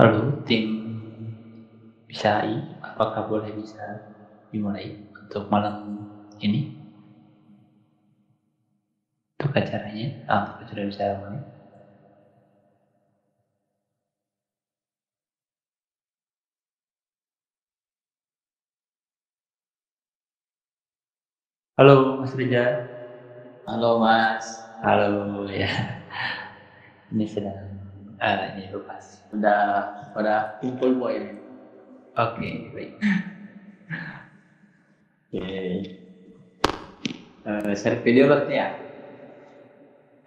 Halo, tim Bisai, apakah boleh bisa dimulai untuk malam ini? Untuk acaranya, apakah sudah bisa mulai? Halo, Mas Rija. Halo Mas, Halo, ya. Ini sedang eh ini lupas. udah udah kumpul boy ini. Oke, baik. Oke. Eh, share video berarti ya?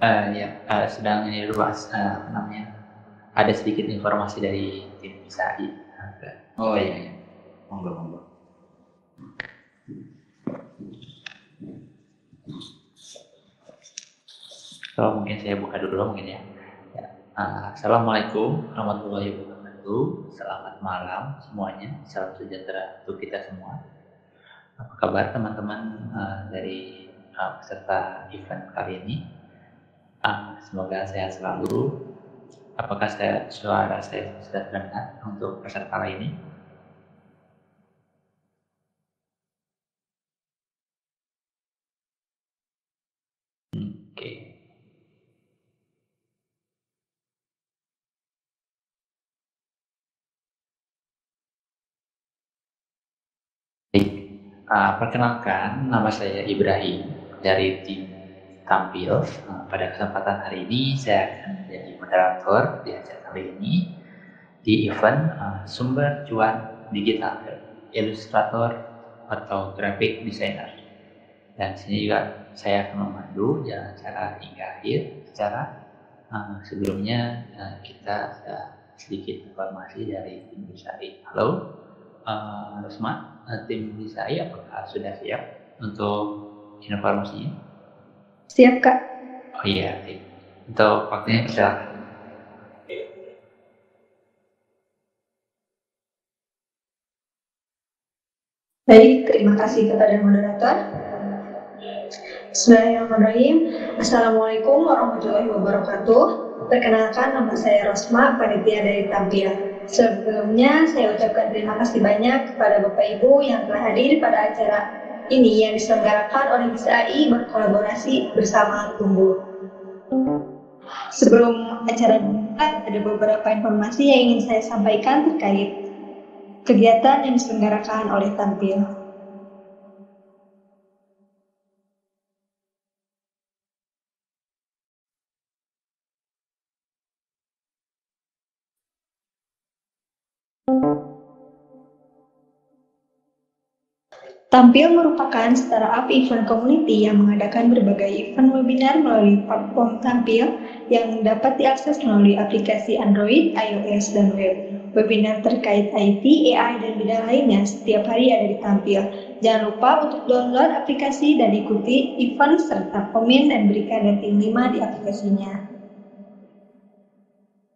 Eh, ya, eh, sedang ini lupas eh, apa namanya? Ada sedikit informasi dari tim Bisai. Oh iya iya. Monggo monggo. So, mungkin saya buka dulu mungkin ya. Eh, Assalamualaikum warahmatullahi wabarakatuh. Selamat malam semuanya. Salam sejahtera untuk kita semua. Apa kabar teman-teman eh, dari eh, peserta event kali ini? Ah, semoga sehat selalu. Apakah saya, suara saya sudah terdengar untuk peserta kali Ah, perkenalkan nama saya Ibrahim dari tim Tampil. Ah, pada kesempatan hari ini saya akan menjadi moderator di acara kali ini di event ah, Sumber Cuan Digital Ilustrator atau Graphic Designer. Dan sini juga saya akan memandu jalan acara hingga akhir acara. Ah, sebelumnya ah, kita ada sedikit informasi dari tim Bisai. Halo, uh, Rusma, uh, tim Bisai apakah sudah siap untuk informasinya? Siap, Kak. Oh iya. Untuk waktunya silakan. Baik, terima kasih kepada moderator. Bismillahirrahmanirrahim. Assalamualaikum warahmatullahi wabarakatuh. Perkenalkan nama saya Rosma, panitia dari Tampil. Sebelumnya saya ucapkan terima kasih banyak kepada Bapak Ibu yang telah hadir pada acara ini yang diselenggarakan oleh BSAI berkolaborasi bersama Tumbuh. Sebelum acara dimulai, ada beberapa informasi yang ingin saya sampaikan terkait kegiatan yang diselenggarakan oleh Tampil. Tampil merupakan startup event community yang mengadakan berbagai event webinar melalui platform Tampil yang dapat diakses melalui aplikasi Android, iOS, dan web. Webinar terkait IT, AI, dan bidang lainnya setiap hari ada di Tampil. Jangan lupa untuk download aplikasi dan ikuti event serta komen dan berikan rating 5 di aplikasinya.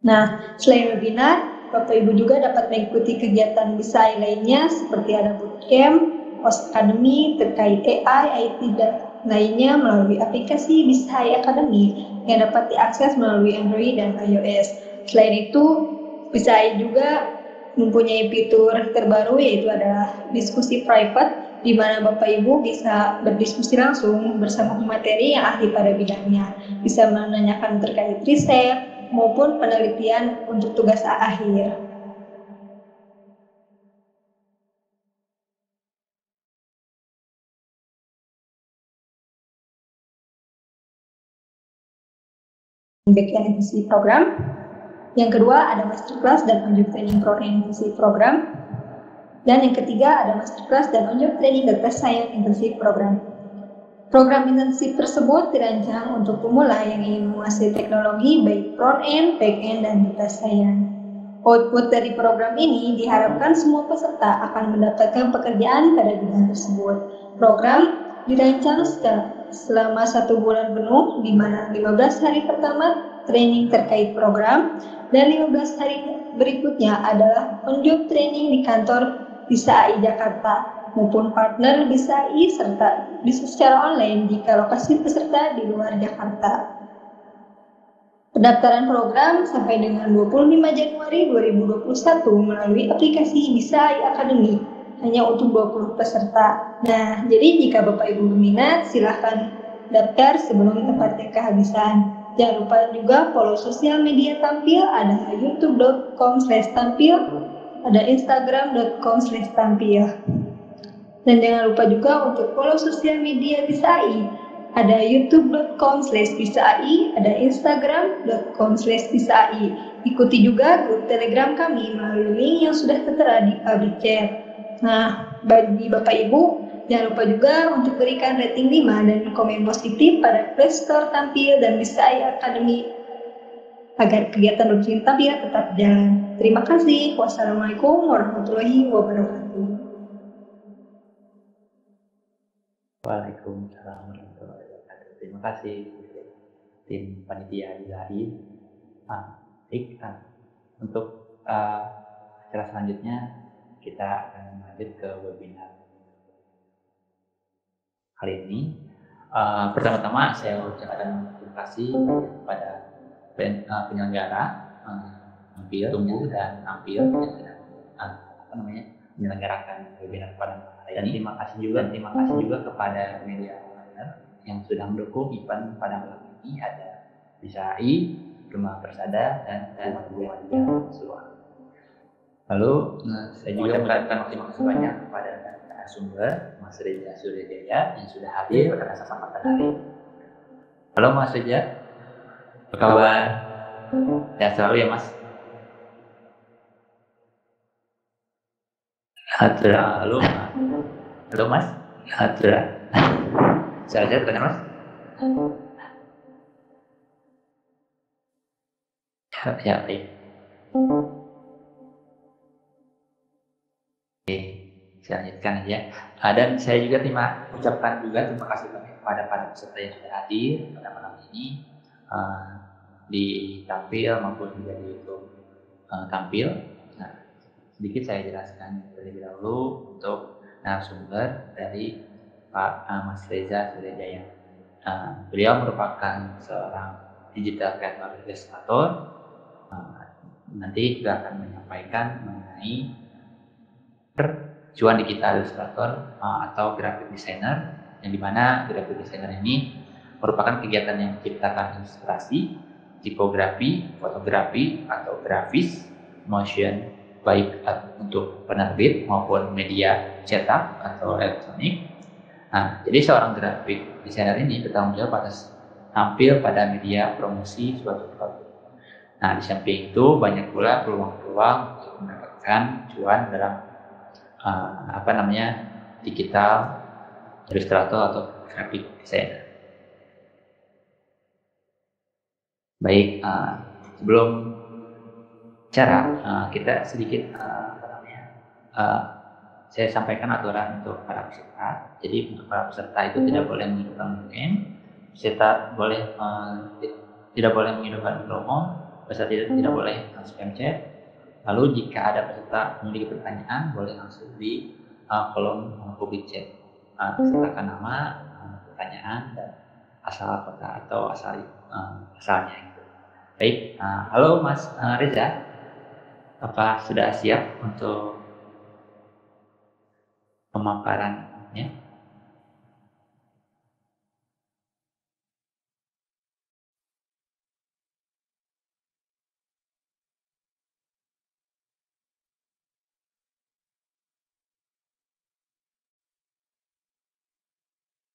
Nah, selain webinar, Bapak Ibu juga dapat mengikuti kegiatan bisa lainnya seperti ada bootcamp, Host Academy terkait AI, IT, dan lainnya melalui aplikasi Bisai Academy yang dapat diakses melalui Android dan iOS. Selain itu, Bisai juga mempunyai fitur terbaru yaitu adalah diskusi private di mana Bapak Ibu bisa berdiskusi langsung bersama pemateri yang ahli pada bidangnya, bisa menanyakan terkait riset maupun penelitian untuk tugas akhir. Bagian NPC program. Yang kedua ada masterclass dan on-job training pro NPC program. Dan yang ketiga ada masterclass dan on-job training data science intensif program. Program intensif tersebut dirancang untuk pemula yang ingin menguasai teknologi baik front end, back end, dan data science. Output dari program ini diharapkan semua peserta akan mendapatkan pekerjaan pada bidang tersebut. Program dirancang selama satu bulan penuh, di mana 15 hari pertama training terkait program, dan 15 hari berikutnya adalah on-job training di kantor Bisa AI Jakarta maupun partner Bisa AI serta bisa secara online jika lokasi peserta di luar Jakarta. Pendaftaran program sampai dengan 25 Januari 2021 melalui aplikasi Bisa AI Academy hanya untuk 20 peserta. Nah, jadi jika Bapak Ibu berminat, silahkan daftar sebelum tempatnya kehabisan. Jangan lupa juga follow sosial media tampil, ada youtube.com slash tampil, ada instagram.com slash tampil. Dan jangan lupa juga untuk follow sosial media Bisa AI, ada youtube.com slash bisai, ada instagram.com slash bisai. Ikuti juga grup telegram kami melalui link yang sudah tertera di public chat. Nah, bagi Bapak Ibu, jangan lupa juga untuk berikan rating 5 dan komen positif pada Play Store Tampil dan Bisai Academy agar kegiatan rutin tampil tetap jalan. Terima kasih. Wassalamualaikum warahmatullahi wabarakatuh. Waalaikumsalam warahmatullahi wabarakatuh. Terima kasih tim panitia Ilahi. Ah, baik, ah, untuk uh, acara selanjutnya kita akan lanjut ke webinar kali ini. Uh, pertama-tama saya ucapkan terima kasih kepada pen, uh, penyelenggara uh, tumbuh dan yang sudah uh, apa namanya menyelenggarakan webinar pada dan terima kasih juga. Terima kasih juga kepada media partner yang sudah mendukung event pada malam ini. Ada bisa I, Rumah Persada dan dan Rumah Suara. Lalu nah, saya juga mengucapkan terima kasih. banyak kepada sumber Mas Reza Suryajaya yang sudah hadir pada kesempatan hari. Halo Mas Reza, apa kabar? Ya selalu ya Mas. Halo, halo Mas. Halo. Saya aja tanya Mas. Ya, ya baik. Saya lanjutkan aja. Uh, dan saya juga terima ucapkan juga terima kasih kepada para peserta yang sudah hadir pada malam ini uh, di tampil maupun juga di YouTube uh, tampil. Nah, sedikit saya jelaskan terlebih dahulu untuk narasumber dari Pak uh, Mas Reza Suryajaya. Uh, beliau merupakan seorang digital creator illustrator. Uh, nanti juga akan menyampaikan mengenai cuan digital ilustrator uh, atau graphic designer yang di mana graphic designer ini merupakan kegiatan yang menciptakan ilustrasi, tipografi, fotografi atau grafis, motion baik untuk penerbit maupun media cetak atau elektronik. Nah, jadi seorang graphic designer ini bertanggung jawab atas tampil pada media promosi suatu produk. Nah, di samping itu banyak pula peluang-peluang untuk mendapatkan cuan dalam uh, apa namanya digital ilustrator atau graphic designer. Baik, uh, sebelum cara uh, kita sedikit uh, apa namanya uh, saya sampaikan aturan untuk para peserta. Jadi untuk para peserta itu tidak boleh menghidupkan mungkin, peserta boleh uh, tidak boleh menghidupkan promo, peserta tidak, tidak boleh spam chat, Lalu jika ada peserta memiliki pertanyaan, boleh langsung di uh, kolom uh, public chat. Uh, sertakan nama, uh, pertanyaan, dan asal kota atau asal uh, asalnya. Gitu. Baik, uh, halo Mas uh, Reza, apa sudah siap untuk pemaparannya?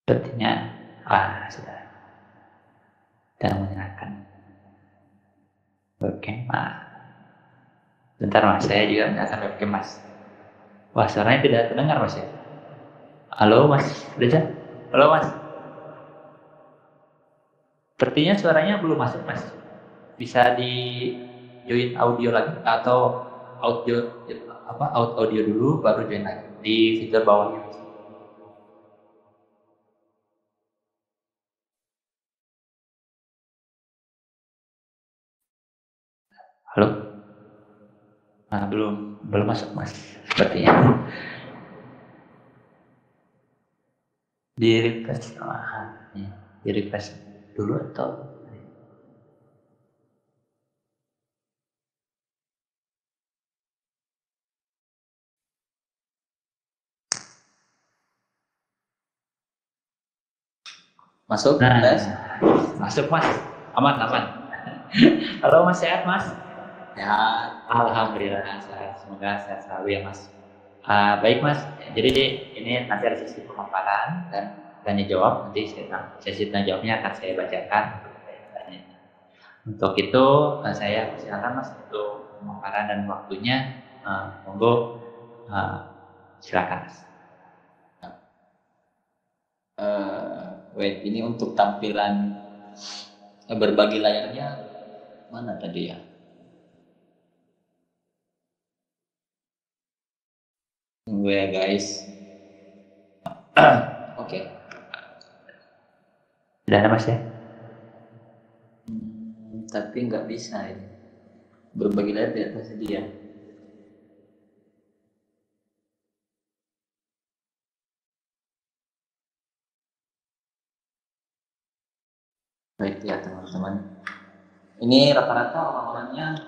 Sepertinya ah sudah dan menyenangkan. Oke, mas. Bentar mas, saya juga menyalakan webcam mas. Wah suaranya tidak terdengar mas ya. Halo mas, Reza. Halo mas. Sepertinya suaranya belum masuk mas. Bisa di join audio lagi atau audio apa out audio dulu baru join lagi di fitur bawahnya. Halo? Nah, belum. belum masuk mas. Sepertinya. Di request ya. dulu atau? Masuk nah, mas masuk mas. Aman aman. Halo mas. Sehat mas? Sehat. Alhamdulillah sehat. Semoga sehat selalu ya mas. Ah, baik mas, jadi ini nanti ada sesi pemaparan dan tanya jawab. Nanti saya- sesi tanya jawabnya akan saya bacakan. Untuk itu eh, saya persilakan mas untuk pemaparan dan waktunya. Eh, monggo eh, silakan mas. Eh, wait, ini untuk tampilan eh, berbagi layarnya mana tadi ya? Tunggu ya guys. Oke. Sudah ada mas ya? Hmm, tapi nggak bisa ini. Berbagi layar di atas dia. Baik ya teman-teman. Ini rata-rata orang-orangnya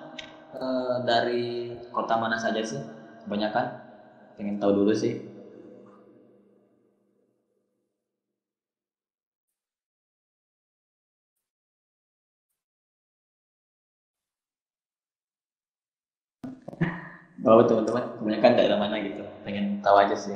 eh, dari kota mana saja sih? Kebanyakan? Pengen tahu dulu sih. Oh teman-teman, kebanyakan daerah mana gitu. Pengen tahu aja sih.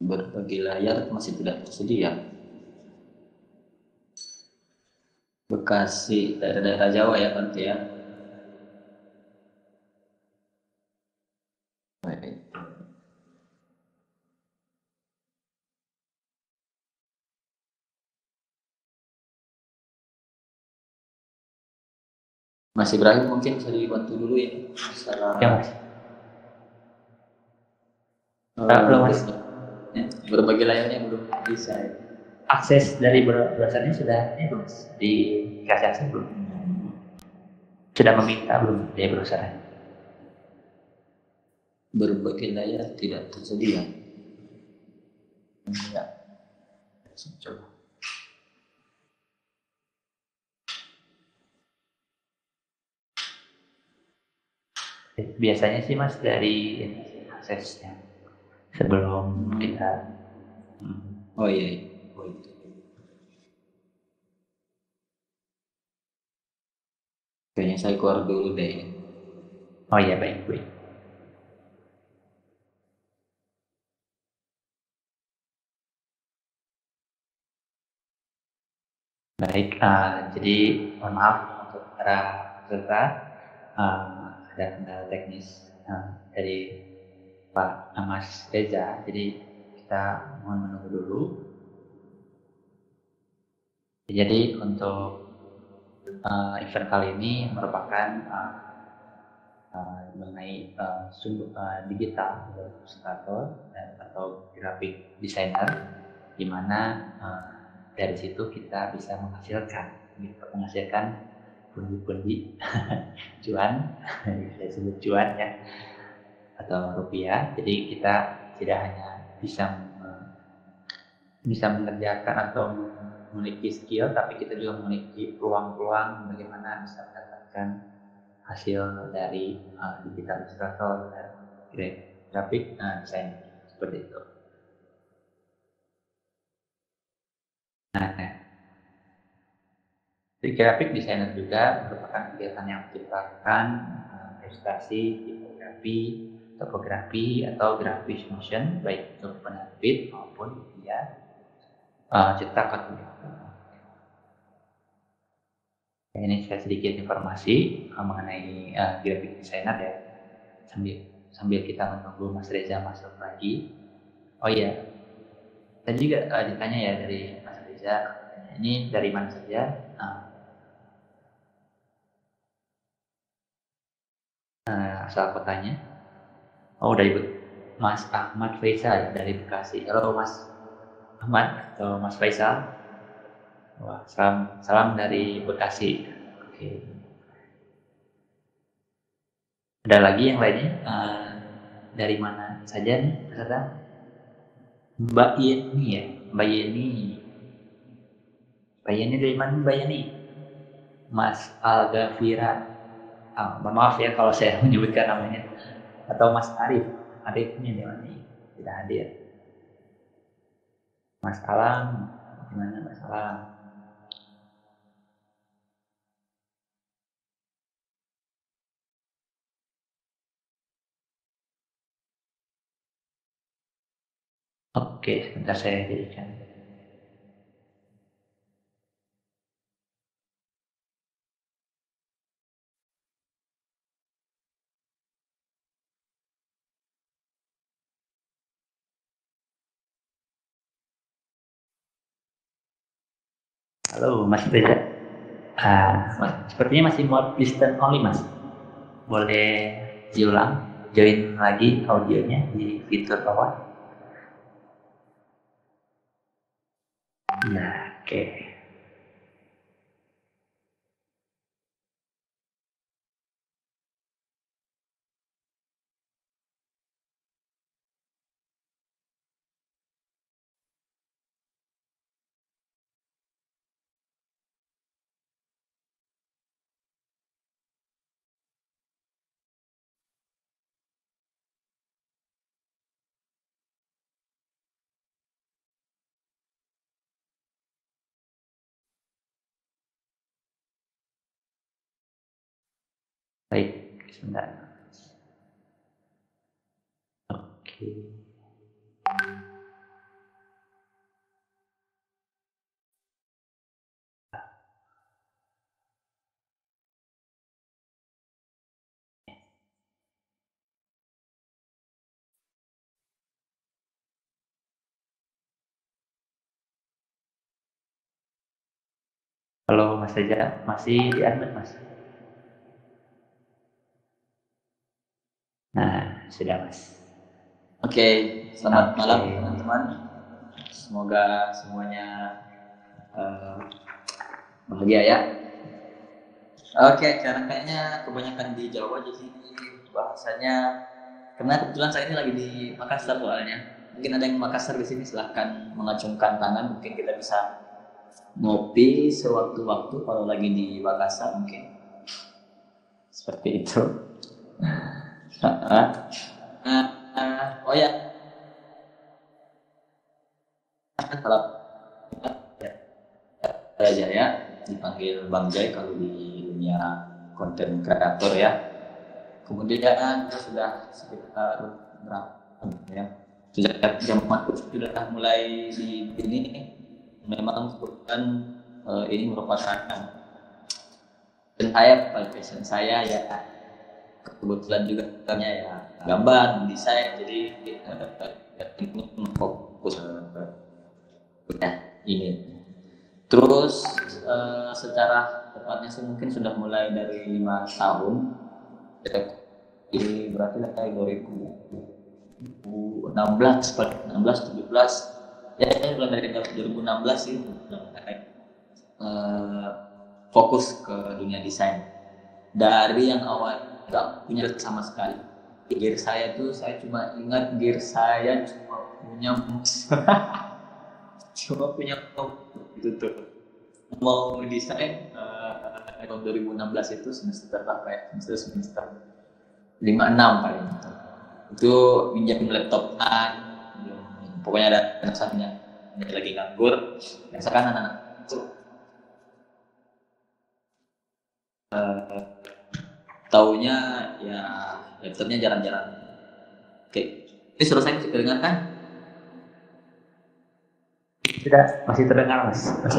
Berbagi layar masih tidak tersedia. Bekasi, daerah-daerah Jawa ya nanti ya. Baik. Mas Ibrahim mungkin bisa dibantu dulu ya masalah Ya mas. Ah, belum, Mas. ya, berbagi layarnya belum bisa ya. Akses dari bro- browsernya sudah ini belum? Dikasih akses belum? Sudah meminta belum dari browsernya? Berbagi layar tidak tersedia. Enggak. Coba. Biasanya sih mas dari aksesnya sebelum kita hmm, Oh iya. iya. Oh, itu. Saya keluar dulu deh. oh iya baik baik. Baik ah, jadi mohon maaf untuk para peserta. Ah, ada kendala teknis ah, dari Pak Mas Reza. Jadi kita mohon menunggu dulu. Jadi untuk uh, event kali ini merupakan uh, uh, mengenai uh, sumber uh, digital ilustrator atau graphic designer di mana uh, dari situ kita bisa menghasilkan gitu, menghasilkan pundi-pundi cuan saya sebut cuan ya atau rupiah. Jadi kita tidak hanya bisa bisa mengerjakan atau memiliki skill tapi kita juga memiliki peluang-peluang bagaimana bisa mendapatkan hasil dari uh, digital illustrator dan gra- graphic uh, design seperti itu. Nah. Di graphic designer juga merupakan kegiatan yang menciptakan uh, ilustrasi, tipografi, topografi atau graphic motion baik itu penerbit maupun dia uh, Ya, ini saya sedikit informasi uh, mengenai uh, graphic designer ya sambil sambil kita menunggu Mas Reza masuk lagi. Oh iya, tadi juga uh, ditanya ya dari Mas Reza, ini dari mana saja? Uh, uh, asal kotanya? Oh dari Mas Ahmad Faisal dari Bekasi. Halo Mas Ahmad atau Mas Faisal. Wah, salam salam dari Bekasi. Oke. Ada lagi yang lainnya? Eh, dari mana saja nih peserta? Mbak Yeni ya, Mbak Yeni. Mbak Yeni dari mana Mbak Yeni? Mas Algafira. Ah, mohon maaf ya kalau saya menyebutkan namanya. Atau Mas Arif? Arif ini di mana? Tidak hadir. Mas Alam, gimana Mas Alam? Oke, sebentar saya jadikan. Halo, Mas Reza. Ah, mas, sepertinya masih mau listen only, Mas. Boleh diulang, join lagi audionya di fitur bawah. Nah, oke. Sebentar. Oke. Halo Mas Reza, masih di unmute Mas? Nah, sudah Mas. Oke, selamat Oke. malam teman-teman. Semoga semuanya eh, bahagia ya. Oke, karena kayaknya kebanyakan di Jawa jadi bahasanya karena kebetulan saya ini lagi di Makassar soalnya. Mungkin ada yang Makassar di sini silahkan mengacungkan tangan. Mungkin kita bisa ngopi sewaktu-waktu kalau lagi di Makassar mungkin seperti itu. Ah, oh ya, aja ya dipanggil Bang Jai kalau di dunia konten kreator ya. Kemudian sudah sekitar berapa ya? Sejak zaman sudah mulai di ini memang bukan eh, ini merupakan dan saya passion saya ya kebetulan juga katanya ya gambar desain jadi ini fokus eh, ya ini. Terus eh, secara tepatnya sih mungkin sudah mulai dari lima tahun. Ini berarti dari 2016 16 17 ya saya mulai dari 2016 sih. Eh, fokus ke dunia desain. Dari yang awal nggak punya sama sekali. Gear saya tuh saya cuma ingat gear saya cuma punya cuma punya itu tuh. Mau desain uh, tahun 2016 itu semester berapa ya? Semester semester 56 paling. Itu itu pinjam laptop kan pokoknya ada rasanya lagi nganggur. Biasakan anak-anak itu uh, taunya ya laptopnya jarang-jarang. Oke. Ini suara saya bisa kedengar kan? Sudah, masih terdengar Mas. Mas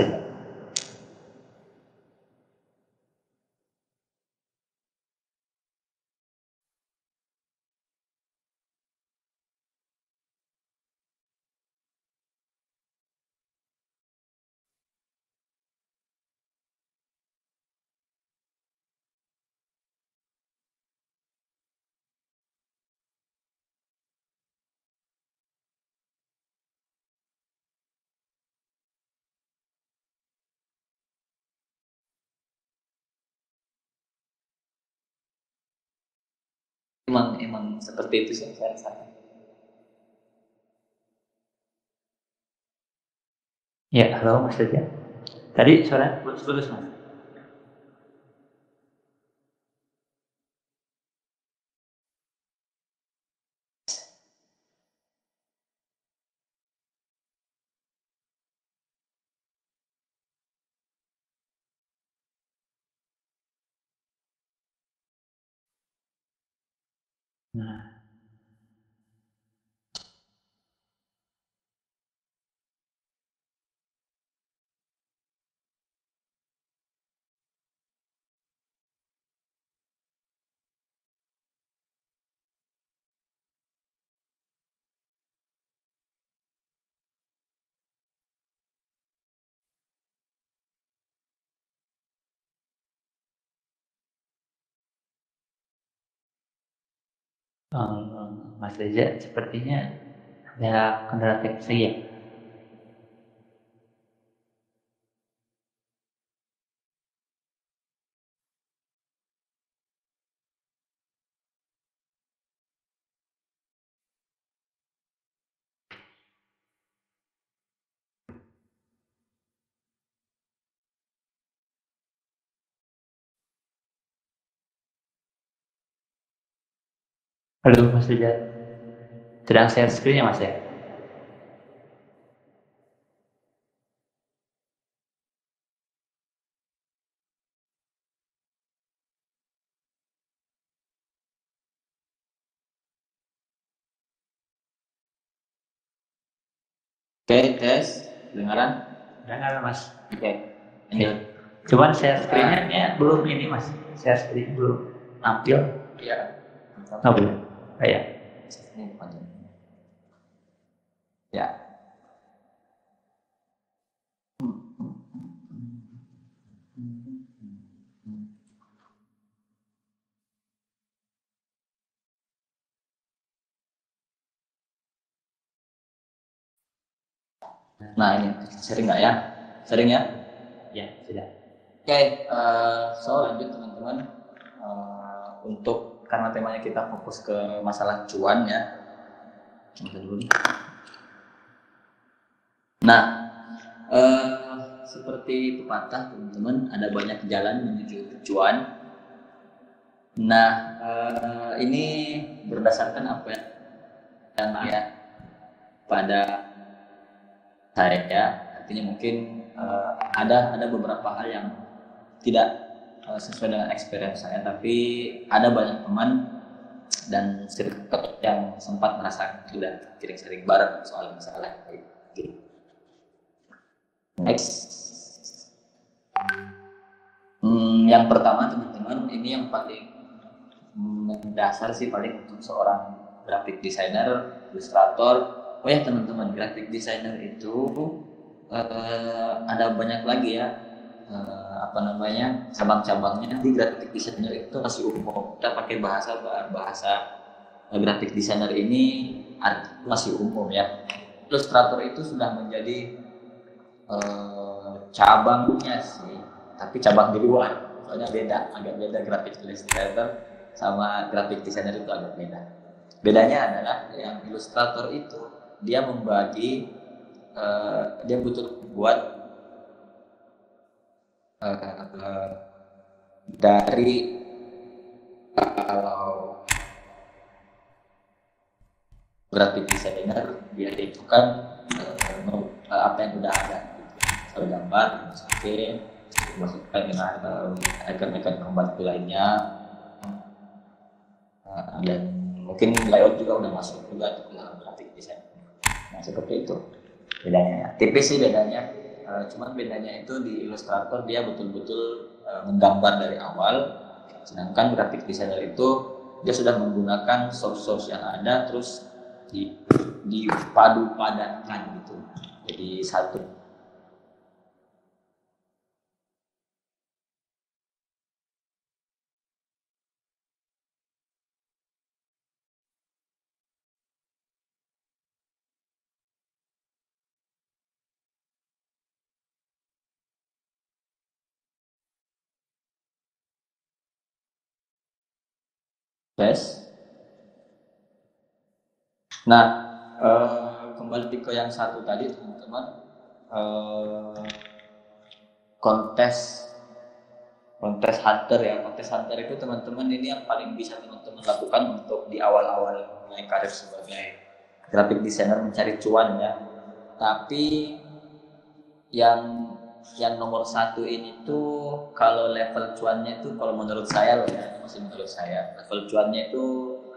emang emang seperti itu sih saya rasakan Ya, halo Mas. Tadi suara putus-putus Mas. Nah, Mas Reza sepertinya ada kendala teknis ya? Halo Mas Reza, sedang share screen ya Mas ya? Oke, tes. Dengaran? Dengar Mas. Oke. Lanjut. Cuman share screen-nya ya, belum ini Mas, share screen belum tampil. Iya. Oh belum. Oh, ya. Nah ini sering nggak ya? Sering ya? Ya, sudah. Oke, eh, so lanjut teman-teman. Eh, untuk karena temanya kita fokus ke masalah cuan ya. Nah, eh, seperti pepatah teman-teman, ada banyak jalan menuju cuan. Nah, eh, ini berdasarkan apa yang ya pada saya, artinya mungkin eh, ada ada beberapa hal yang tidak uh, sesuai dengan experience saya tapi ada banyak teman dan circle yang sempat merasakan itu dan sering bareng soal masalah itu next. Hmm, yang pertama teman-teman ini yang paling mendasar sih paling untuk seorang graphic designer ilustrator. Oh ya teman-teman graphic designer itu uh, ada banyak lagi ya. Uh, apa namanya cabang-cabangnya. Di graphic designer itu masih umum. Kita pakai bahasa bahasa uh, graphic designer ini masih umum ya. Ilustrator itu sudah menjadi uh, cabangnya sih. Tapi cabang di luar. Soalnya beda agak beda graphic illustrator sama graphic designer itu agak beda. Bedanya adalah yang ilustrator itu dia membagi uh, dia butuh buat uh, dari kalau graphic designer dia itu kan uh, apa yang udah ada gitu. gambar masukin masukkan dengan uh, icon-icon pembantu lainnya. Uh, dan mungkin layout juga udah masuk juga ke graphic design nah seperti itu bedanya. Ya tipis sih bedanya uh, cuman bedanya itu di Illustrator dia betul-betul uh, menggambar dari awal. Sedangkan graphic designer itu dia sudah menggunakan source-source yang ada terus di dipadu padankan gitu. Jadi satu Tes. Nah, eh, kembali ke yang satu tadi teman-teman, eh, kontes. Kontes hunter ya. Kontes hunter itu teman-teman ini yang paling bisa teman-teman lakukan untuk di awal-awal mulai karir sebagai graphic designer mencari cuan ya. Tapi yang yang nomor satu ini tuh kalau level cuannya itu kalau menurut saya loh ya masih menurut saya level cuannya itu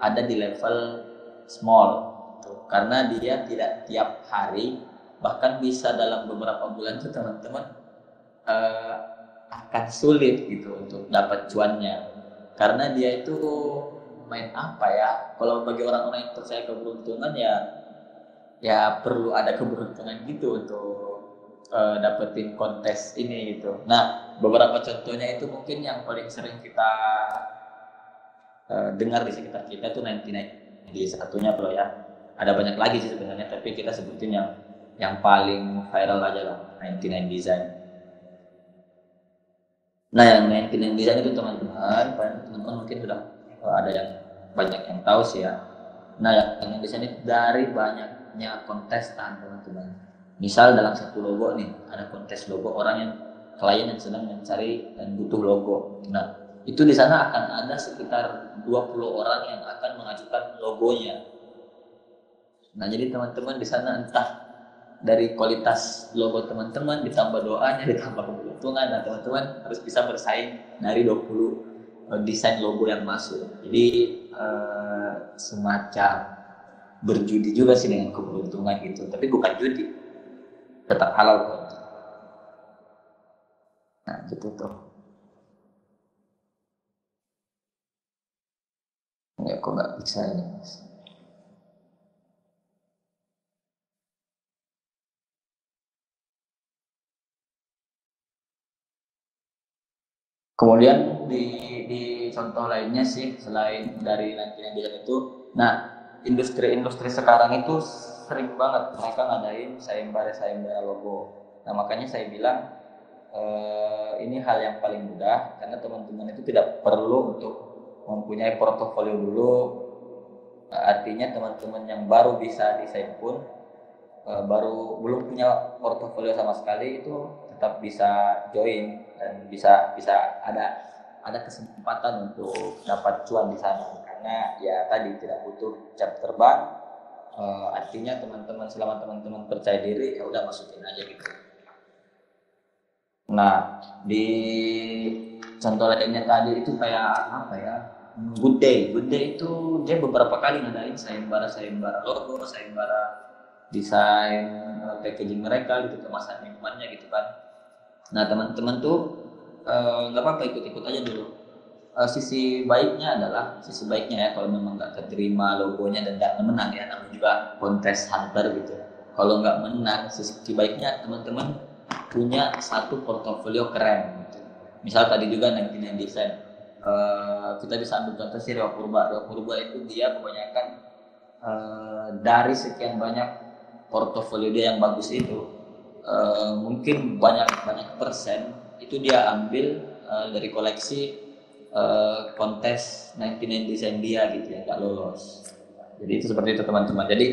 ada di level small tuh. karena dia tidak tiap hari bahkan bisa dalam beberapa bulan tuh teman-teman uh, akan sulit gitu untuk dapat cuannya karena dia itu main apa ya kalau bagi orang-orang yang percaya keberuntungan ya ya perlu ada keberuntungan gitu untuk uh, dapetin kontes ini gitu. Nah, beberapa contohnya itu mungkin yang paling sering kita uh, dengar di sekitar kita tuh 99 di satunya bro ya. Ada banyak lagi sih sebenarnya, tapi kita sebutin yang yang paling viral aja lah, 99 design. Nah, yang 99 design itu teman-teman, teman-teman mungkin sudah uh, ada yang banyak yang tahu sih ya. Nah, yang desain itu dari banyaknya kontestan teman-teman misal dalam satu logo nih ada kontes logo orang yang klien yang sedang mencari dan butuh logo. Nah itu di sana akan ada sekitar 20 orang yang akan mengajukan logonya. Nah jadi teman-teman di sana entah dari kualitas logo teman-teman ditambah doanya ditambah keberuntungan nah teman-teman harus bisa bersaing dari 20 eh, desain logo yang masuk. Jadi eh, semacam berjudi juga sih dengan keberuntungan gitu tapi bukan judi tetap halal. Nah, gitu tuh. Ya, kok nggak bisa ini. Kemudian di, di contoh lainnya sih selain dari nanti yang itu, nah industri-industri sekarang itu sering banget mereka ngadain sayembara-sayembara logo. Nah makanya saya bilang eh, ini hal yang paling mudah karena teman-teman itu tidak perlu untuk mempunyai portofolio dulu. artinya teman-teman yang baru bisa desain pun eh, baru belum punya portofolio sama sekali itu tetap bisa join dan bisa bisa ada ada kesempatan untuk dapat cuan di sana karena ya tadi tidak butuh jam terbang uh, artinya teman-teman selama teman-teman percaya diri ya udah masukin aja gitu. Nah di contoh lainnya tadi itu kayak apa ya? Good day. Good day itu dia beberapa kali ngadain sayembara sayembara logo sayembara desain uh, packaging mereka gitu kemasan minumannya gitu kan. Nah teman-teman tuh eh, nggak uh, apa-apa ikut-ikut aja dulu uh, sisi baiknya adalah sisi baiknya ya kalau memang nggak keterima logonya dan nggak menang ya namun juga kontes hunter gitu. Kalau nggak menang sisi baiknya teman-teman punya satu portofolio keren gitu. misal tadi juga nanti yang desain. Uh, kita bisa ambil contoh si Rio Purba Rio Purba itu dia kebanyakan uh, dari sekian banyak portofolio dia yang bagus itu uh, mungkin banyak banyak persen itu dia ambil uh, dari koleksi uh, kontes 99 desain dia gitu ya nggak lolos. Jadi itu seperti itu teman-teman. Jadi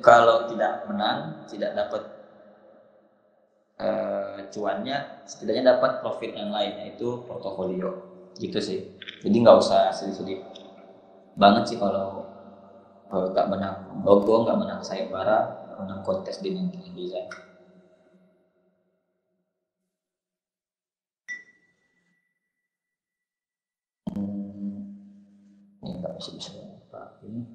kalau tidak menang tidak dapat uh, cuannya setidaknya dapat profit yang lain yaitu portofolio. Gitu sih. Jadi nggak usah sedih-sedih banget sih kalau nggak uh, menang logo nggak menang sayembara menang kontes di desain masih bisa buka ini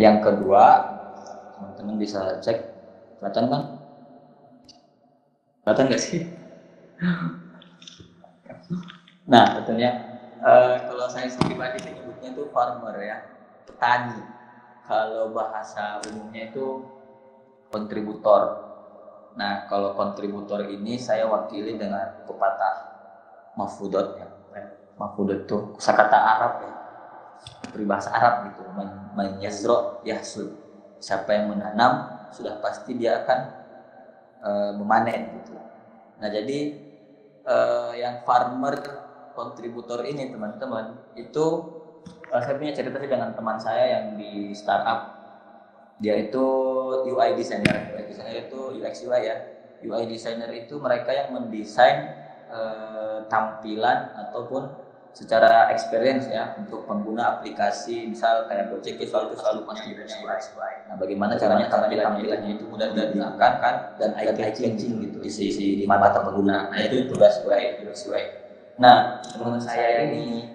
yang kedua teman-teman bisa cek. Kelihatan kan? Kelihatan nggak sih? Nah betulnya uh, kalau saya pribadi menyebutnya itu farmer ya petani. Kalau bahasa umumnya itu kontributor Nah, kalau kontributor ini saya wakili dengan pepatah mafudot ya. Mafudot itu kosakata Arab ya. Peribahasa Arab gitu. Man yazro yahsud. Siapa yang menanam sudah pasti dia akan e, memanen gitu. Nah, jadi e, yang farmer kontributor ini teman-teman itu e, saya punya cerita sih dengan teman saya yang di startup dia itu UI designer Designer itu UX UI ya UI designer itu mereka yang mendesain eh, tampilan ataupun secara experience ya untuk pengguna aplikasi misal kayak Gojek itu selalu selalu pasti punya UI. Nah, bagaimana caranya tampilan tampilannya itu mudah digunakan kan dan eye catching gitu di sisi di mata pengguna. Nah itu tugas UI, tugas UI. Nah menurut saya ini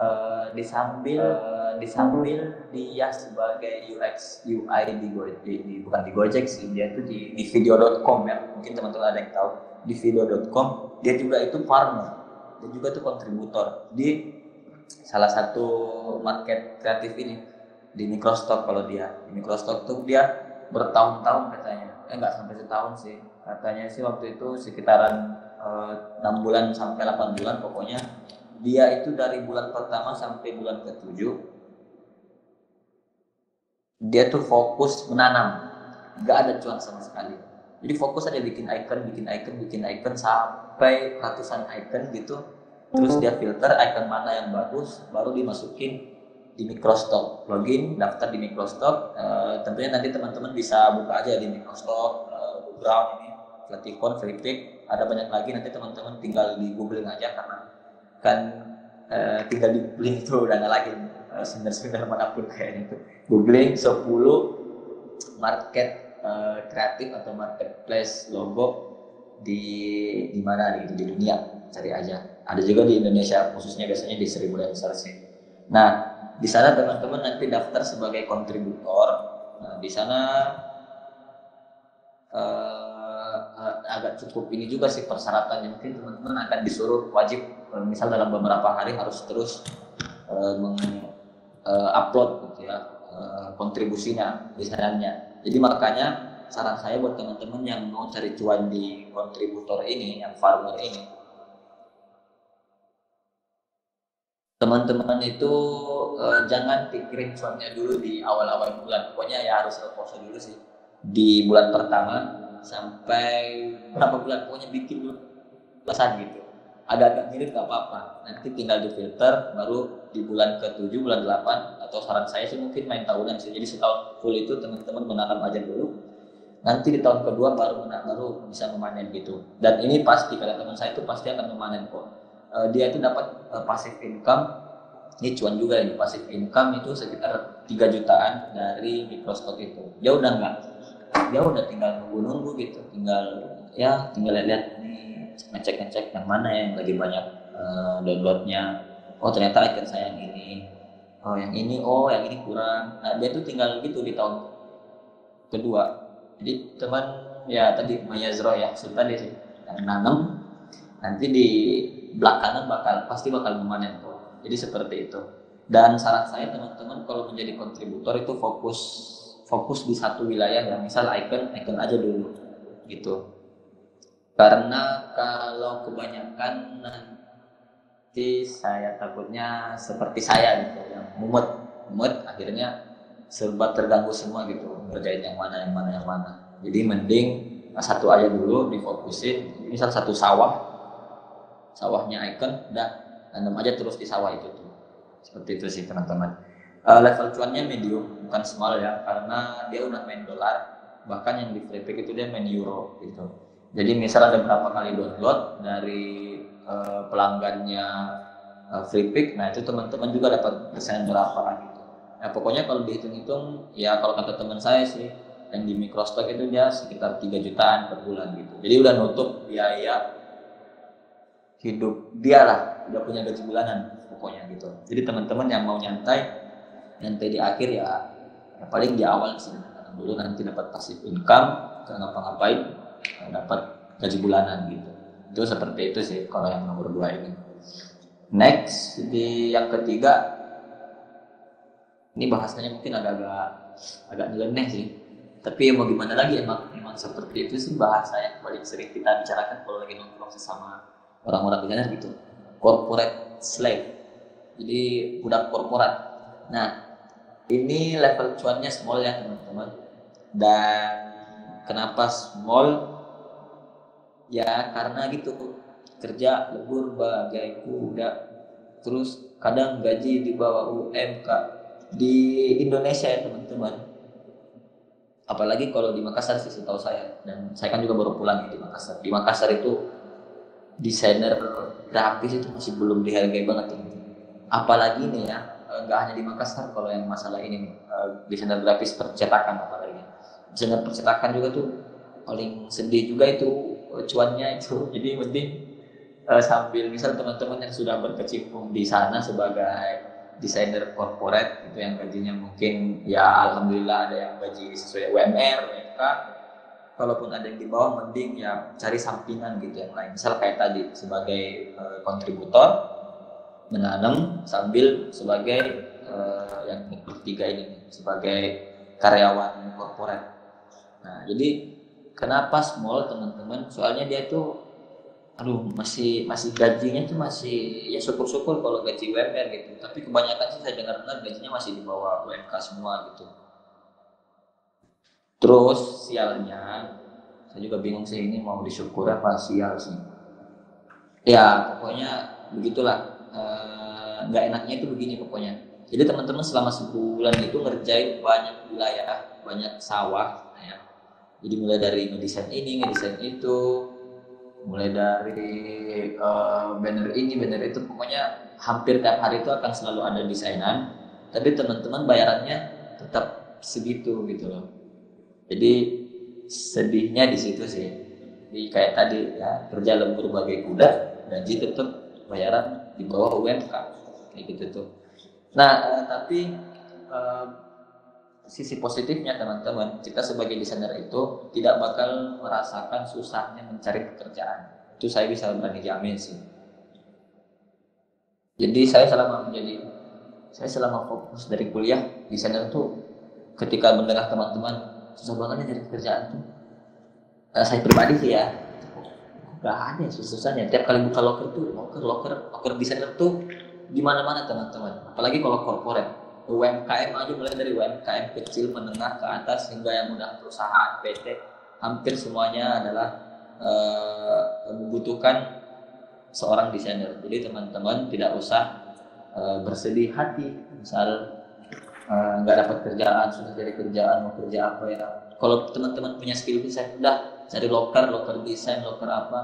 uh, disambil uh, disambil dia sebagai UX UI di, Go, di, di bukan di Gojek sih dia itu di, di video.com ya. Mungkin teman-teman ada yang tahu di video.com dia juga itu farmer dan juga tuh kontributor di salah satu market kreatif ini di Microstock kalau dia. Di Microstock tuh dia bertahun-tahun katanya. Eh nggak sampai setahun sih. Katanya sih waktu itu sekitaran eh, enam 6 bulan sampai 8 bulan pokoknya dia itu dari bulan pertama sampai bulan ketujuh dia tuh fokus menanam. Nggak ada cuan sama sekali. Jadi fokus aja bikin icon bikin icon bikin icon sampai ratusan icon gitu. Terus dia filter icon mana yang bagus baru dimasukin di Microstock. Login daftar di Microstock. E, tentunya nanti teman-teman bisa buka aja di Microstock e, Brown ini Flaticon, Flippic ada banyak lagi nanti teman-teman tinggal di googling aja karena kan e, tinggal di googling itu udah nggak lagi sender-sender mana pun kayak itu googling 10 market uh, kreatif atau marketplace logo di di mana gitu di dunia. Cari aja. Ada juga di Indonesia khususnya biasanya di Seribu sih. Nah di sana teman-teman nanti daftar sebagai kontributor. Nah di sana uh, agak cukup ini juga sih persyaratannya. Mungkin teman-teman akan disuruh wajib misal dalam beberapa hari harus terus uh, meng, uh, upload gitu ya uh, kontribusinya misalnya jadi makanya saran saya buat teman-teman yang mau cari cuan di kontributor ini, yang farmer ini, teman-teman itu uh, jangan pikirin cuannya dulu di awal-awal bulan. Pokoknya ya harus reposo dulu sih di bulan pertama sampai berapa bulan. Pokoknya bikin dulu pesan gitu. Ada-agak mirip gak apa-apa. Nanti tinggal di filter, baru di bulan ke-7, bulan 8 atau saran saya sih mungkin main tahunan sih. Jadi setahun full itu teman-teman menanam aja dulu. Nanti di tahun kedua baru baru bisa memanen gitu. Dan ini pasti kata teman saya itu pasti akan memanen kok. Uh, dia itu dapat uh, passive income. Ini cuan juga ini passive income itu sekitar 3 jutaan dari microstock itu. Dia udah enggak dia udah tinggal nunggu-nunggu gitu. Tinggal ya tinggal lihat nih ngecek-ngecek yang mana yang lagi banyak uh, downloadnya oh ternyata icon saya yang ini. Oh yang ini oh yang ini kurang. Nah, dia tuh tinggal gitu di tahun kedua. Jadi teman ya tadi Maya Zro ya Sultan dia yang nanam nanti di belakangan bakal pasti bakal memanen tuh. Jadi seperti itu. Dan saran saya teman-teman kalau menjadi kontributor itu fokus fokus di satu wilayah ya. Misal icon icon aja dulu gitu. Karena kalau kebanyakan nanti saya takutnya seperti saya gitu yang mumet mumet akhirnya serba terganggu semua gitu ngerjain yang mana yang mana yang mana. Jadi mending satu aja dulu difokusin. Misal satu sawah sawahnya icon udah tanam aja terus di sawah itu tuh. Seperti itu sih teman-teman. Uh, level cuannya medium bukan small ya karena dia udah main dolar bahkan yang di itu dia main euro gitu. Jadi misal ada berapa kali download dari uh, pelanggannya uh, free pick, nah itu teman-teman juga dapat persen berapa gitu. Nah pokoknya kalau dihitung-hitung, ya kalau kata teman saya sih, yang di Microstock itu dia sekitar 3 jutaan per bulan gitu. Jadi udah nutup biaya hidup dia lah, udah punya gaji bulanan pokoknya gitu. Jadi teman-teman yang mau nyantai, nyantai di akhir ya, ya paling di awal sih dulu nanti dapat pasif income, nggak ngapa-ngapain, dapat gaji bulanan gitu itu seperti itu sih kalau yang nomor dua ini. Next di yang ketiga ini bahasanya mungkin agak-agak agak nyeleneh sih. Tapi mau gimana lagi? Emang emang seperti itu sih bahasa yang paling sering kita bicarakan kalau lagi nongkrong sesama orang-orang desainer gitu. Corporate slave. Jadi budak korporat. Nah ini level cuannya small ya teman-teman. Dan kenapa small ya karena gitu. Kerja lebur bagai kuda terus kadang gaji di bawah UMK di Indonesia ya teman-teman. Apalagi kalau di Makassar sih setahu saya. Dan saya kan juga baru pulang ya di Makassar. Di Makassar itu desainer grafis itu masih belum dihargai banget teman-teman. Apalagi nih ya nggak hanya di Makassar kalau yang masalah ini nih desainer grafis percetakan apalagi. Desainer percetakan juga tuh paling sedih juga itu cuannya itu. Jadi mending uh, sambil misal teman-teman yang sudah berkecimpung di sana sebagai desainer corporate itu yang gajinya mungkin ya alhamdulillah ada yang gaji sesuai UMR UMK kalaupun ada yang di bawah mending ya cari sampingan gitu yang lain. Misal kayak tadi sebagai uh, kontributor menanam sambil sebagai uh, yang ketiga ini sebagai karyawan korporat. Nah, jadi kenapa small teman-teman? Soalnya dia tuh aduh masih masih gajinya tuh masih ya syukur-syukur kalau gaji UMR gitu. Tapi kebanyakan sih saya dengar-dengar gajinya masih di bawah UMK semua gitu. Terus sialnya saya juga bingung sih ini mau disyukur apa sial sih. Ya pokoknya begitulah Eh, nggak uh, enaknya itu begini pokoknya jadi teman-teman selama sebulan itu ngerjain banyak wilayah banyak sawah jadi mulai dari ngedesain ini ngedesain itu mulai dari uh, banner ini banner itu pokoknya hampir tiap hari itu akan selalu ada desainan tapi teman-teman bayarannya tetap segitu gitu loh. Jadi sedihnya di situ sih. Jadi kayak tadi ya kerja lembur bagai kuda gaji tetap bayaran di bawah UMK kayak gitu tuh. Nah uh, tapi uh, sisi positifnya teman-teman kita sebagai desainer itu tidak bakal merasakan susahnya mencari pekerjaan. Itu saya bisa berani jamin sih. Jadi saya selama menjadi saya selama fokus dari kuliah desainer tuh ketika mendengar teman-teman susah banget nyari pekerjaan tuh. Uh, saya pribadi sih ya Gak ada susahnya. Tiap kali buka locker tuh, locker, locker, locker desainer tuh di mana-mana teman-teman. Apalagi kalau corporate. UMKM aja mulai dari UMKM kecil, menengah ke atas hingga yang udah perusahaan PT, hampir semuanya adalah uh, membutuhkan seorang desainer. Jadi teman-teman tidak usah uh, bersedih hati, misal eh, nggak uh, dapat kerjaan, sudah jadi kerjaan mau kerja apa ya. Kalau teman-teman punya skill desain, udah cari locker locker desain locker apa.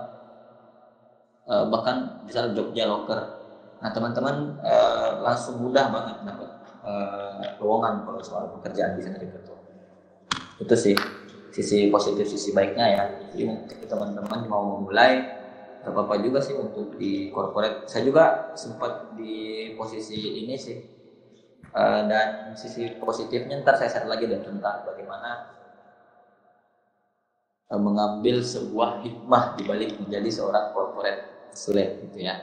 Uh, bahkan bisa jobnya locker nah teman-teman uh, langsung mudah banget dapat uh, lowongan kalau soal pekerjaan di sana itu itu sih sisi positif sisi baiknya ya. Jadi mungkin teman-teman mau memulai gak apa-apa juga sih untuk di corporate. Saya juga sempat di posisi ini sih uh, dan sisi positifnya ntar saya share lagi dan tentang bagaimana Eh, mengambil sebuah hikmah di balik menjadi seorang corporate slave gitu ya.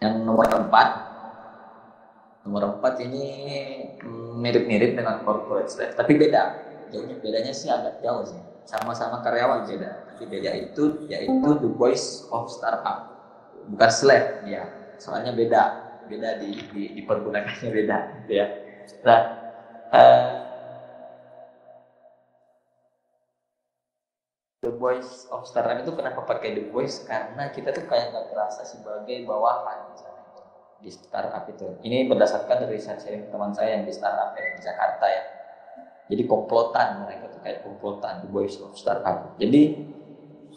Yang nomor empat, nomor empat ini mm, mirip-mirip dengan corporate slave, tapi beda. Jauhnya bedanya sih agak jauh sih. Sama-sama karyawan beda, tapi beda itu yaitu the voice of startup, bukan slave ya. Soalnya beda, beda di, di, dipergunakannya beda, gitu ya. Nah, uh, The Voice of Startup itu kenapa pakai The Voice? Karena kita tuh kayak nggak terasa sebagai bawahan misalnya di startup itu. Ini berdasarkan dari sharing teman saya yang di startup ya, di Jakarta ya. Jadi komplotan mereka tuh kayak komplotan The Voice of Startup. Jadi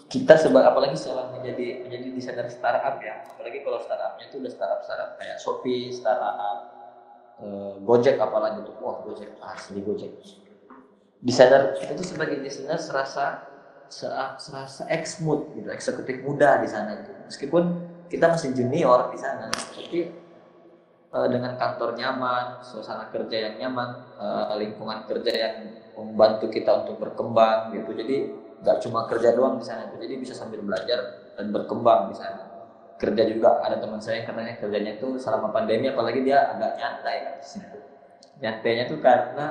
kita sebagai apalagi setelah menjadi menjadi desainer startup ya, apalagi kalau startupnya itu udah startup startup kayak Shopee, startup, uh, Gojek apalagi tuh, wah Gojek asli Gojek. Desainer kita tuh sebagai desainer serasa serasa ex mood gitu eksekutif muda di sana itu meskipun kita masih junior di sana. Tapi uh, dengan kantor nyaman suasana kerja yang nyaman uh, lingkungan kerja yang membantu kita untuk berkembang gitu. Jadi nggak cuma kerja doang di sana jadi bisa sambil belajar dan berkembang di sana. Kerja juga ada teman saya yang katanya kerjanya itu selama pandemi apalagi dia agak nyantai. Nyantainya tuh karena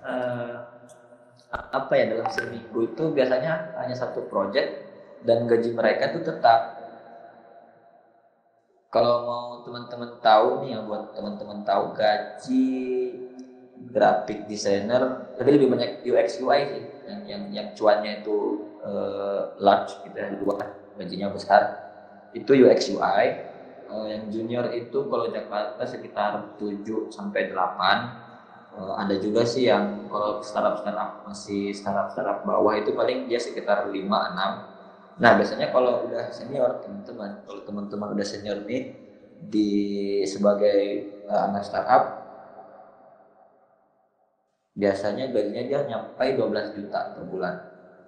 uh, apa ya dalam seminggu itu biasanya hanya satu project dan gaji mereka itu tetap kalau mau teman-teman tahu nih ya buat teman-teman tahu gaji graphic designer tapi lebih banyak UX UI sih. Yang yang yang cuannya itu uh, large gitu ya luar gajinya besar. Itu UX UI uh, yang junior itu kalau Jakarta sekitar 7 sampai 8 uh, ada juga sih yang kalau startup startup masih startup startup bawah itu paling dia sekitar 5 6 nah biasanya kalau udah senior teman-teman kalau teman-teman udah senior nih di sebagai uh, anak startup biasanya gajinya dia nyampe 12 juta per bulan.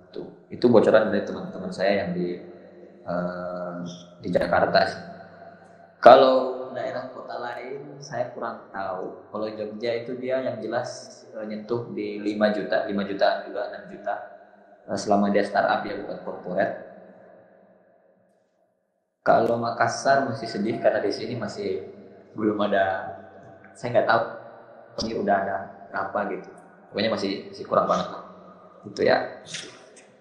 Itu itu bocoran dari teman-teman saya yang di uh, di Jakarta kalau daerah kota lain saya kurang tahu. Kalau Jogja itu dia yang jelas uh, nyentuh di 5 juta 5 juta juga 6 juta uh, selama dia startup ya bukan corporate kalau Makassar masih sedih karena di sini masih belum ada saya nggak tahu ini udah ada berapa gitu. Pokoknya masih masih kurang banget. Itu ya.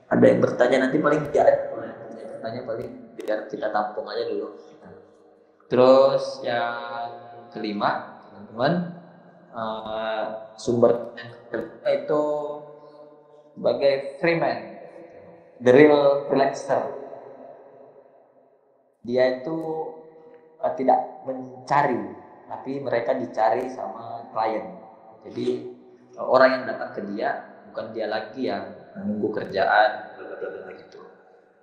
Ada yang bertanya nanti paling tidak bertanya paling biar kita tampung aja dulu. Terus yang kelima teman-teman uh, sumber itu sebagai freeman the real freelancer dia itu uh, tidak mencari tapi mereka dicari sama klien. Jadi uh, orang yang datang ke dia bukan dia lagi yang menunggu kerjaan gitu.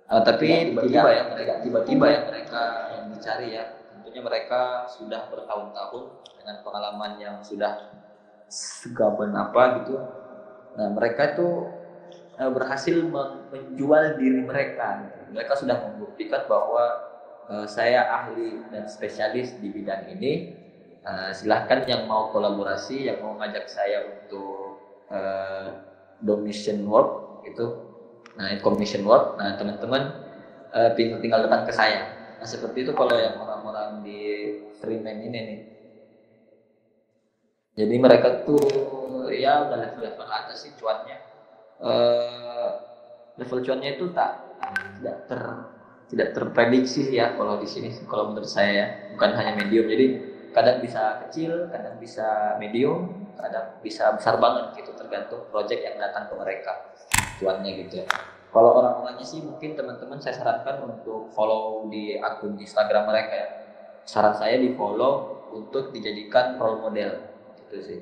Uh, tapi tiba-tiba. ya mereka tiba-tiba ya mereka yang dicari ya. Tentunya mereka sudah bertahun-tahun dengan pengalaman yang sudah segaban apa gitu. Nah mereka itu uh, berhasil menjual diri mereka mereka sudah membuktikan bahwa uh, saya ahli dan spesialis di bidang ini. Uh, silahkan yang mau kolaborasi yang mau ngajak saya untuk uh, donation work itu nah commission work. Nah teman-teman uh, tinggal datang ke saya. Nah seperti itu kalau yang orang-orang di freeman ini nih. Jadi mereka tuh ya udah level-level atas sih cuannya. Uh, level cuannya itu tak tidak ter tidak terprediksi ya kalau di sini kalau menurut saya ya. Bukan hanya medium. Jadi kadang bisa kecil kadang bisa medium kadang bisa besar banget gitu. Tergantung project yang datang ke mereka tuannya gitu ya. Kalau orang-orangnya sih mungkin teman-teman saya sarankan untuk follow di akun Instagram mereka ya. Saran saya di follow untuk dijadikan role model. Gitu sih.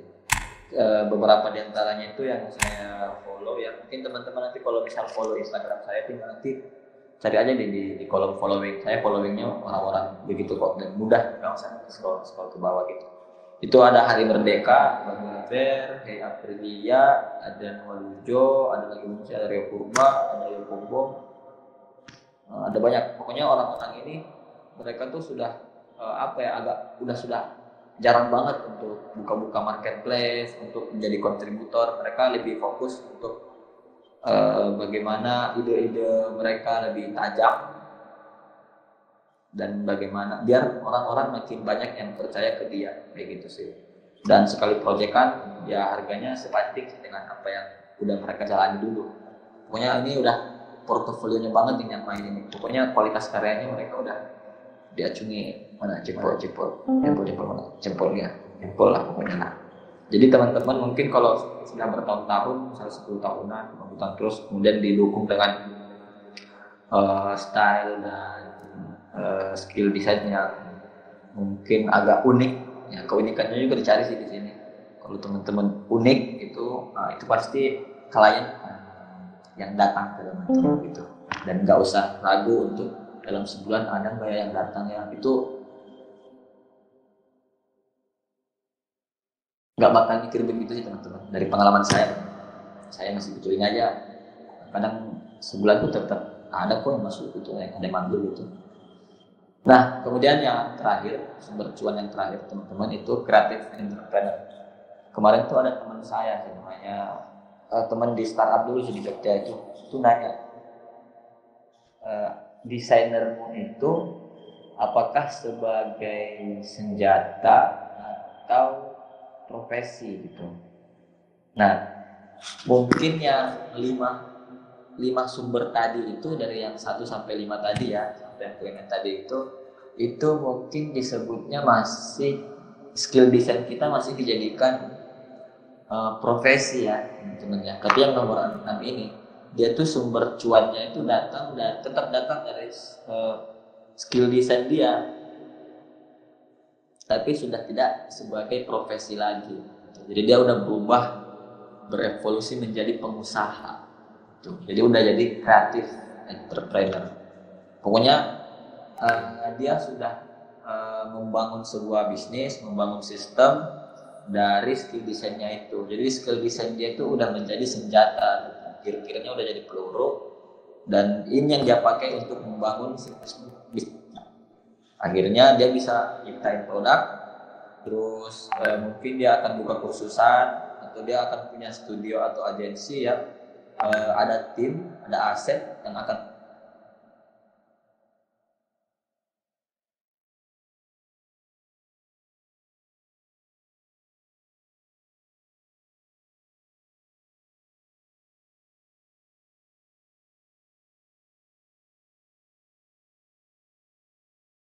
E, beberapa di antaranya itu yang saya follow ya. Mungkin teman-teman nanti kalau misal follow Instagram saya tinggal nanti cari aja di, di, di kolom following saya followingnya orang-orang begitu kok dan mudah nggak usah scroll scroll ke bawah gitu itu ada Hari Merdeka, Bangladesh, Hei Aprilia, ada Nualujo, ada lagi musik, ada Rio Purba, ada Rio Pombong, eh, ada banyak. Pokoknya orang-orang ini mereka tuh sudah eh, apa ya agak udah sudah jarang banget untuk buka-buka marketplace, untuk menjadi kontributor. Mereka lebih fokus untuk uh, bagaimana ide-ide mereka lebih tajam dan bagaimana biar orang-orang makin banyak yang percaya ke dia kayak gitu sih. Dan sekali proyekan ya harganya sepatik dengan apa yang udah mereka jalani dulu. Pokoknya ini udah portofolionya banget nih yang main ini. Pokoknya kualitas karyanya mereka udah diacungi mana? Jempol jempol. Jempol jempol mana? Jempolnya. Jempol lah pokoknya. lah jadi teman-teman mungkin kalau sudah bertahun-tahun misalnya 10 tahunan 5 tahun terus kemudian didukung dengan uh, style dan uh, skill desainnya mungkin agak unik. Ya keunikannya juga dicari sih di sini. Kalau teman-teman unik itu uh, itu pasti klien uh, yang datang ke teman-teman gitu. Dan nggak usah ragu untuk dalam sebulan ada nggak ya yang datang ya. Itu nggak bakal mikir begitu sih teman-teman. Dari pengalaman saya saya masih betulin aja. Kadang sebulan tuh tetap ada kok yang masuk itu yang ada yang manggil gitu. Nah, kemudian yang terakhir, sumber cuan yang terakhir teman-teman itu kreatif entrepreneur. Kemarin tuh ada teman saya namanya uh, teman di startup dulu sih di Jogja itu, itu nanya uh, desainermu itu apakah sebagai senjata profesi gitu. Nah, mungkin yang lima lima sumber tadi itu dari yang satu sampai lima tadi ya sampai yang tadi itu itu mungkin disebutnya masih skill desain kita masih dijadikan uh, profesi ya teman-teman ya. Tapi yang nomor enam ini dia tuh sumber cuannya itu datang dan tetap datang dari uh, skill desain dia. Tapi sudah tidak sebagai profesi lagi. Jadi dia udah berubah berevolusi menjadi pengusaha. Jadi udah jadi kreatif entrepreneur. Pokoknya uh, dia sudah uh, membangun sebuah bisnis, membangun sistem dari skill desainnya itu. Jadi skill desain dia itu udah menjadi senjata, kira-kiranya udah jadi peluru dan ini yang dia pakai untuk membangun bisnis. Akhirnya dia bisa ciptain produk, terus eh, mungkin dia akan buka kursusan atau dia akan punya studio atau agensi ya. Eh, ada tim, ada aset yang akan